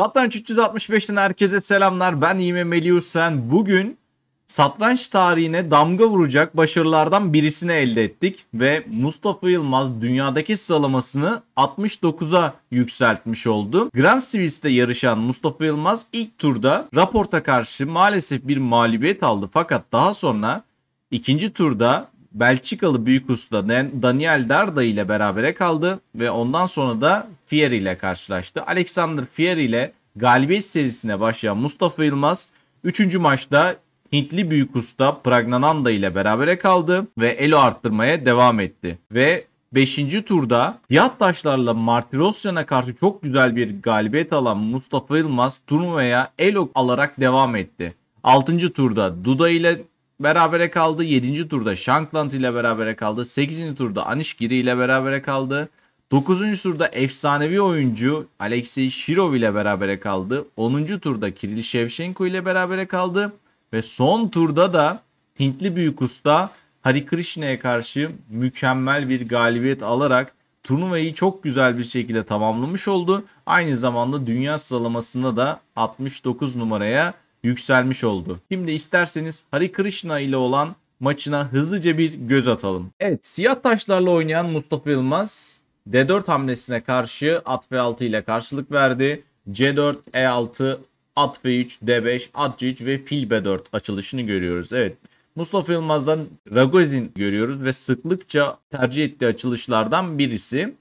Satranç 365'ten herkese selamlar. Ben İme Meliusen. Bugün satranç tarihine damga vuracak başarılardan birisini elde ettik ve Mustafa Yılmaz dünyadaki sıralamasını 69'a yükseltmiş oldu. Grand Swiss'te yarışan Mustafa Yılmaz ilk turda Raport'a karşı maalesef bir mağlubiyet aldı fakat daha sonra ikinci turda Belçikalı büyük usta Daniel Darda ile berabere kaldı ve ondan sonra da Fier ile karşılaştı. Alexander Fier ile galibiyet serisine başlayan Mustafa Yılmaz 3. maçta Hintli büyük usta Pragnananda ile berabere kaldı ve elo arttırmaya devam etti. Ve 5. turda Yat taşlarla Martirosyan'a karşı çok güzel bir galibiyet alan Mustafa Yılmaz turnuvaya elo alarak devam etti. 6. turda Duda ile berabere kaldı. 7. turda Shankland ile berabere kaldı. 8. turda Anishgiri ile berabere kaldı. 9. turda efsanevi oyuncu Alexey Shirov ile berabere kaldı. 10. turda Kirill Shevchenko ile berabere kaldı. Ve son turda da Hintli büyük usta Hari Krishna'ya karşı mükemmel bir galibiyet alarak turnuvayı çok güzel bir şekilde tamamlamış oldu. Aynı zamanda dünya sıralamasında da 69 numaraya yükselmiş oldu. Şimdi isterseniz Hari Krishna ile olan maçına hızlıca bir göz atalım. Evet siyah taşlarla oynayan Mustafa Yılmaz D4 hamlesine karşı at V6 ile karşılık verdi. C4, E6, at V3, D5, at C3 ve fil B4 açılışını görüyoruz. Evet Mustafa Yılmaz'dan Ragozin görüyoruz ve sıklıkça tercih ettiği açılışlardan birisi.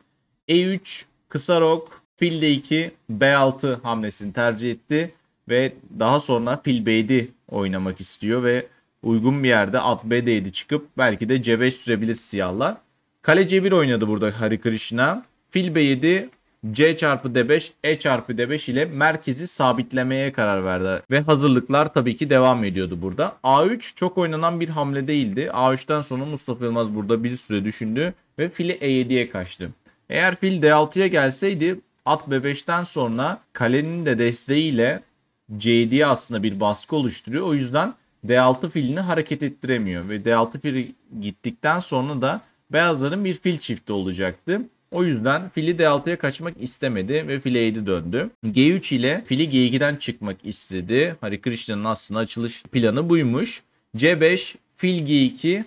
E3, kısa rok, fil D2, B6 hamlesini tercih etti ve daha sonra fil B7 oynamak istiyor ve uygun bir yerde at B7 çıkıp belki de C5 sürebilir siyahlar. Kale C1 oynadı burada Hari Krishna. Fil B7 C çarpı D5, E çarpı D5 ile merkezi sabitlemeye karar verdi. Ve hazırlıklar tabii ki devam ediyordu burada. A3 çok oynanan bir hamle değildi. A3'ten sonra Mustafa Yılmaz burada bir süre düşündü ve fili E7'ye kaçtı. Eğer fil D6'ya gelseydi at B5'ten sonra kalenin de desteğiyle C7'ye aslında bir baskı oluşturuyor. O yüzden D6 filini hareket ettiremiyor ve D6 fili gittikten sonra da beyazların bir fil çifti olacaktı. O yüzden fili D6'ya kaçmak istemedi ve file 7 döndü. G3 ile fili G2'den çıkmak istedi. Hari Krishna'nın aslında açılış planı buymuş. C5, fil G2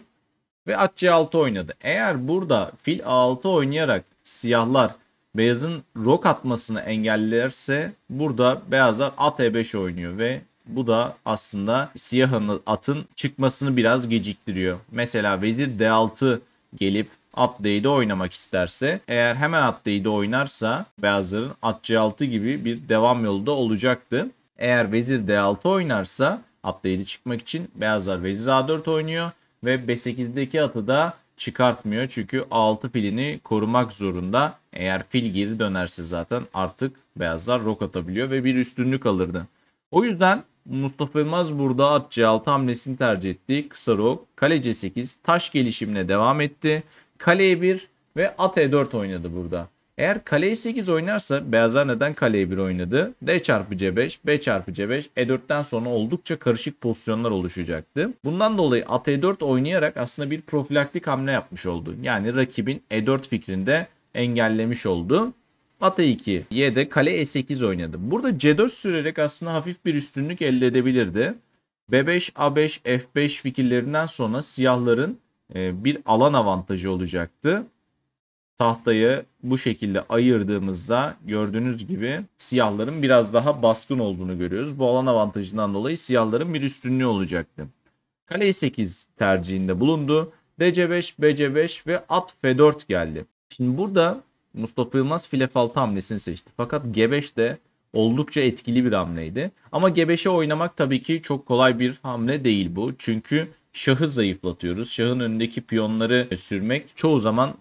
ve at C6 oynadı. Eğer burada fil A6 oynayarak siyahlar beyazın rok atmasını engellerse burada beyazlar at E5 oynuyor ve bu da aslında siyahın atın çıkmasını biraz geciktiriyor. Mesela vezir D6 gelip at D7 oynamak isterse eğer hemen at D7 oynarsa beyazların at C6 gibi bir devam yolu da olacaktı. Eğer vezir D6 oynarsa at D7 çıkmak için beyazlar vezir A4 oynuyor ve B8'deki atı da çıkartmıyor. Çünkü A6 filini korumak zorunda. Eğer fil geri dönerse zaten artık beyazlar rok atabiliyor ve bir üstünlük alırdı. O yüzden Mustafa Yılmaz burada at C6 hamlesini tercih etti. Kısa rok, kale C8, taş gelişimine devam etti. Kale E1 ve at E4 oynadı burada. Eğer kale E8 oynarsa beyazlar neden kale E1 oynadı? D çarpı C5, B çarpı C5, E4'ten sonra oldukça karışık pozisyonlar oluşacaktı. Bundan dolayı at E4 oynayarak aslında bir profilaktik hamle yapmış oldu. Yani rakibin E4 fikrinde engellemiş oldu. At E2, Y'de kale E8 oynadı. Burada C4 sürerek aslında hafif bir üstünlük elde edebilirdi. B5, A5, F5 fikirlerinden sonra siyahların e, bir alan avantajı olacaktı. Tahtayı bu şekilde ayırdığımızda gördüğünüz gibi siyahların biraz daha baskın olduğunu görüyoruz. Bu alan avantajından dolayı siyahların bir üstünlüğü olacaktı. Kale E8 tercihinde bulundu. DC5, BC5 ve at F4 geldi. Şimdi burada Mustafa Yılmaz file faltı hamlesini seçti. Fakat G5 de oldukça etkili bir hamleydi. Ama G5'e oynamak tabii ki çok kolay bir hamle değil bu. Çünkü şahı zayıflatıyoruz. Şahın önündeki piyonları sürmek çoğu zaman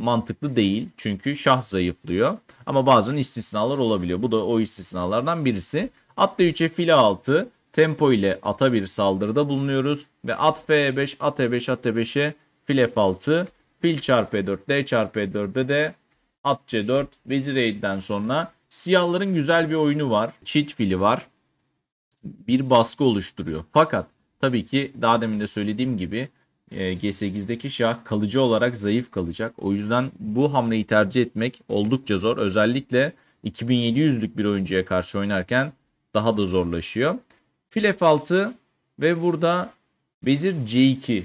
mantıklı değil. Çünkü şah zayıflıyor. Ama bazen istisnalar olabiliyor. Bu da o istisnalardan birisi. At D3'e file 6 tempo ile ata bir saldırıda bulunuyoruz. Ve at F5, at E5, at E5'e file F6, fil çarpı E4, D çarpı E4'de de at C4, vezir E7'den sonra siyahların güzel bir oyunu var. Çift fili var. Bir baskı oluşturuyor. Fakat tabii ki daha demin de söylediğim gibi G8'deki şah kalıcı olarak zayıf kalacak. O yüzden bu hamleyi tercih etmek oldukça zor. Özellikle 2700'lük bir oyuncuya karşı oynarken daha da zorlaşıyor. Fil F6 ve burada Vezir C2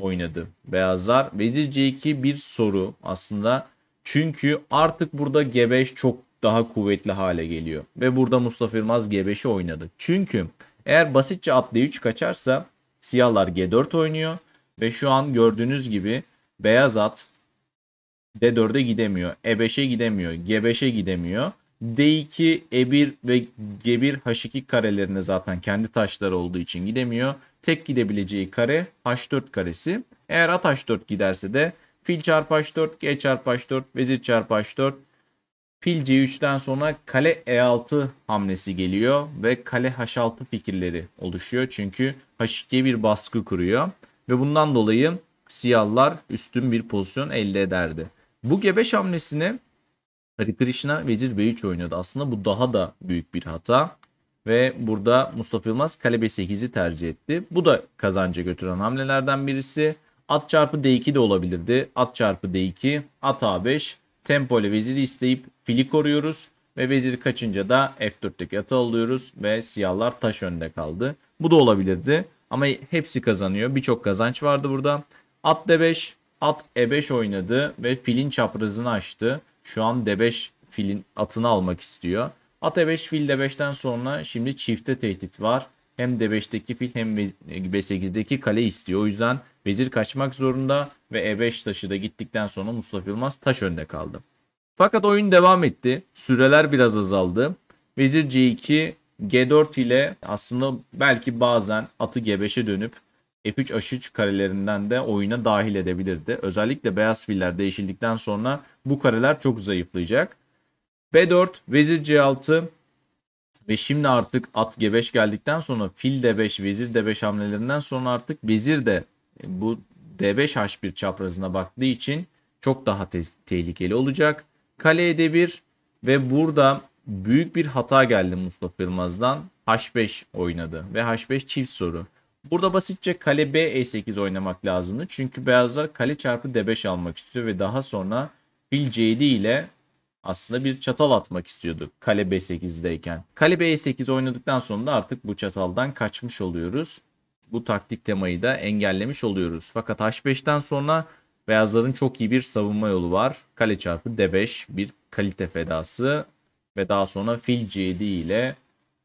oynadı beyazlar. Vezir C2 bir soru aslında. Çünkü artık burada G5 çok daha kuvvetli hale geliyor. Ve burada Mustafa Yılmaz G5'i oynadı. Çünkü eğer basitçe at D3 kaçarsa siyahlar G4 oynuyor. Ve şu an gördüğünüz gibi beyaz at D4'e gidemiyor. E5'e gidemiyor. G5'e gidemiyor. D2, E1 ve G1 H2 karelerine zaten kendi taşları olduğu için gidemiyor. Tek gidebileceği kare H4 karesi. Eğer at H4 giderse de fil çarpı H4, G çarpı H4, vezir çarpı H4, fil C3'ten sonra kale E6 hamlesi geliyor ve kale H6 fikirleri oluşuyor. Çünkü H2'ye bir baskı kuruyor ve bundan dolayı siyahlar üstün bir pozisyon elde ederdi. Bu G5 hamlesini Hari Krishna vezir B3 oynuyordu. Aslında bu daha da büyük bir hata. Ve burada Mustafa Yılmaz kale B8'i tercih etti. Bu da kazanca götüren hamlelerden birisi. At çarpı D2 de olabilirdi. At çarpı D2, at A5. Tempo ile veziri isteyip fili koruyoruz. Ve vezir kaçınca da F4'teki atı alıyoruz. Ve siyahlar taş önde kaldı. Bu da olabilirdi. Ama hepsi kazanıyor. Birçok kazanç vardı burada. At D5, at E5 oynadı ve filin çaprazını açtı. Şu an D5 filin atını almak istiyor. At E5 fil D5'ten sonra şimdi çifte tehdit var. Hem D5'teki fil hem B8'deki kale istiyor. O yüzden vezir kaçmak zorunda ve E5 taşı da gittikten sonra Mustafa Yılmaz taş önde kaldı. Fakat oyun devam etti. Süreler biraz azaldı. Vezir C2 G4 ile aslında belki bazen atı G5'e dönüp F3 H3 karelerinden de oyuna dahil edebilirdi. Özellikle beyaz filler değişildikten sonra bu kareler çok zayıflayacak. B4, vezir C6 ve şimdi artık at G5 geldikten sonra fil D5, vezir D5 hamlelerinden sonra artık vezir de bu D5 H1 çaprazına baktığı için çok daha te- tehlikeli olacak. Kale E1 ve burada büyük bir hata geldi Mustafa Yılmaz'dan. H5 oynadı ve H5 çift soru. Burada basitçe kale B E8 oynamak lazımdı. Çünkü beyazlar kale çarpı D5 almak istiyor ve daha sonra fil C7 ile aslında bir çatal atmak istiyordu kale B8'deyken. Kale B8 oynadıktan sonra da artık bu çataldan kaçmış oluyoruz. Bu taktik temayı da engellemiş oluyoruz. Fakat H5'ten sonra beyazların çok iyi bir savunma yolu var. Kale çarpı D5 bir kalite fedası ve daha sonra fil C7 ile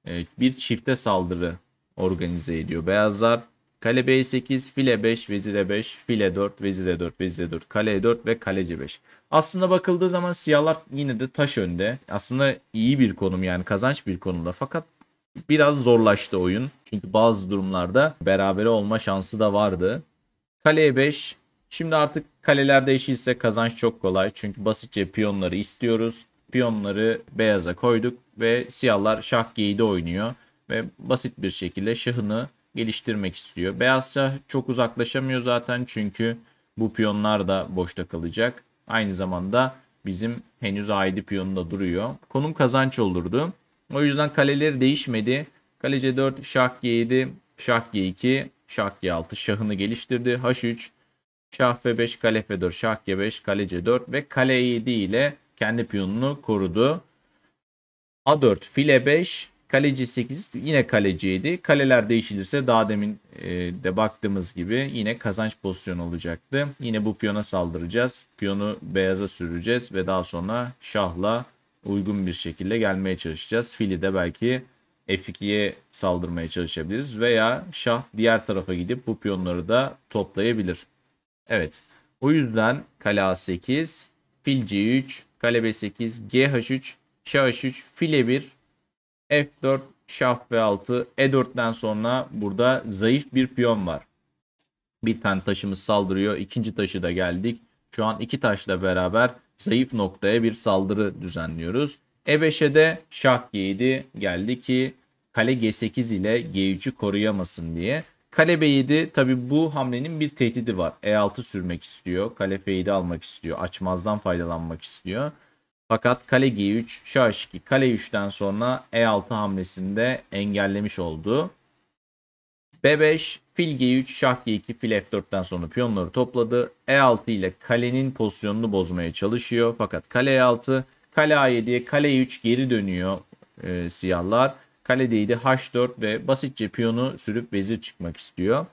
e, bir çifte saldırı organize ediyor. Beyazlar kale B8, file 5, vezir E5, file 4, vezir E4, vezir E4, kale E4 ve kale C5. Aslında bakıldığı zaman siyahlar yine de taş önde. Aslında iyi bir konum yani kazanç bir konumda. Fakat biraz zorlaştı oyun. Çünkü bazı durumlarda berabere olma şansı da vardı. Kale E5. Şimdi artık kaleler değişirse kazanç çok kolay. Çünkü basitçe piyonları istiyoruz. Piyonları beyaza koyduk ve siyahlar şah G7 oynuyor ve basit bir şekilde şahını geliştirmek istiyor. Beyaz şah çok uzaklaşamıyor zaten çünkü bu piyonlar da boşta kalacak. Aynı zamanda bizim henüz aidi piyonunda duruyor. Konum kazanç olurdu. O yüzden kaleleri değişmedi. Kale C4, şah G7, şah G2, şah G6 şahını geliştirdi. H3, şah B5, kale F4, şah G5, kale C4 ve kale E7 ile kendi piyonunu korudu. A4, file 5, Kaleci 8 yine kaleci 7. Kaleler değişilirse daha demin e, de baktığımız gibi yine kazanç pozisyonu olacaktı. Yine bu piyona saldıracağız. Piyonu beyaza süreceğiz ve daha sonra şahla uygun bir şekilde gelmeye çalışacağız. Fili de belki F2'ye saldırmaya çalışabiliriz veya şah diğer tarafa gidip bu piyonları da toplayabilir. Evet. O yüzden kale A8, fil C3, kale B8, GH3, şah H3, file 1 F4, şah B6, E4'ten sonra burada zayıf bir piyon var. Bir tane taşımız saldırıyor. İkinci taşı da geldik. Şu an iki taşla beraber zayıf noktaya bir saldırı düzenliyoruz. E5'e de şah G7 geldi ki kale G8 ile G3'ü koruyamasın diye. Kale B7 tabi bu hamlenin bir tehdidi var. E6 sürmek istiyor. Kale F7 almak istiyor. Açmazdan faydalanmak istiyor. Fakat kale G3, şah 2 kale 3'ten sonra E6 hamlesinde engellemiş oldu. B5, fil G3, şah G2, fil F4'ten sonra piyonları topladı. E6 ile kalenin pozisyonunu bozmaya çalışıyor. Fakat kale E6, Kale A7'ye kale 3 geri dönüyor e, siyahlar. Kale D7 H4 ve basitçe piyonu sürüp vezir çıkmak istiyor.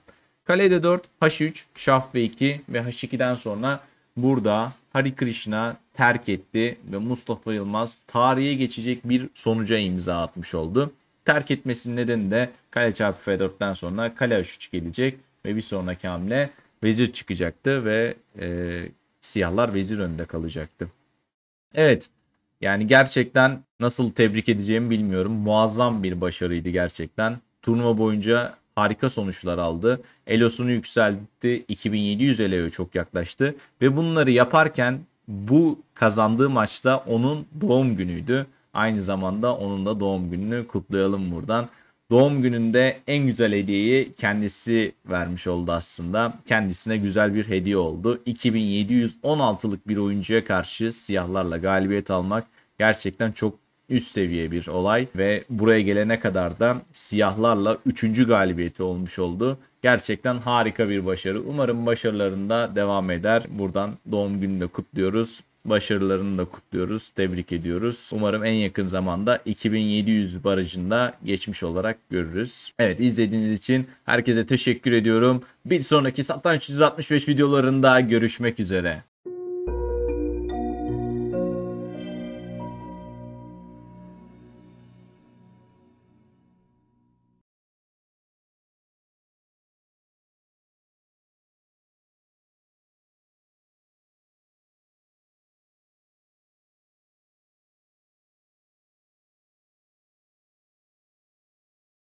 Kale D4 H3 Şah B2 ve H2'den sonra burada Hari Krishna terk etti ve Mustafa Yılmaz tarihe geçecek bir sonuca imza atmış oldu. Terk etmesinin nedeni de kale çarpı F4'ten sonra kale H3 gelecek ve bir sonraki hamle vezir çıkacaktı ve e, siyahlar vezir önünde kalacaktı. Evet yani gerçekten nasıl tebrik edeceğimi bilmiyorum. Muazzam bir başarıydı gerçekten. Turnuva boyunca harika sonuçlar aldı. Elos'unu yükseltti. 2700 Elo'ya çok yaklaştı. Ve bunları yaparken bu kazandığı maçta onun doğum günüydü. Aynı zamanda onun da doğum gününü kutlayalım buradan. Doğum gününde en güzel hediyeyi kendisi vermiş oldu aslında. Kendisine güzel bir hediye oldu. 2716'lık bir oyuncuya karşı siyahlarla galibiyet almak gerçekten çok üst seviye bir olay ve buraya gelene kadar da siyahlarla 3. galibiyeti olmuş oldu. Gerçekten harika bir başarı. Umarım başarılarında devam eder. Buradan doğum gününü de kutluyoruz. Başarılarını da kutluyoruz. Tebrik ediyoruz. Umarım en yakın zamanda 2700 barajında geçmiş olarak görürüz. Evet izlediğiniz için herkese teşekkür ediyorum. Bir sonraki Satranç 165 videolarında görüşmek üzere.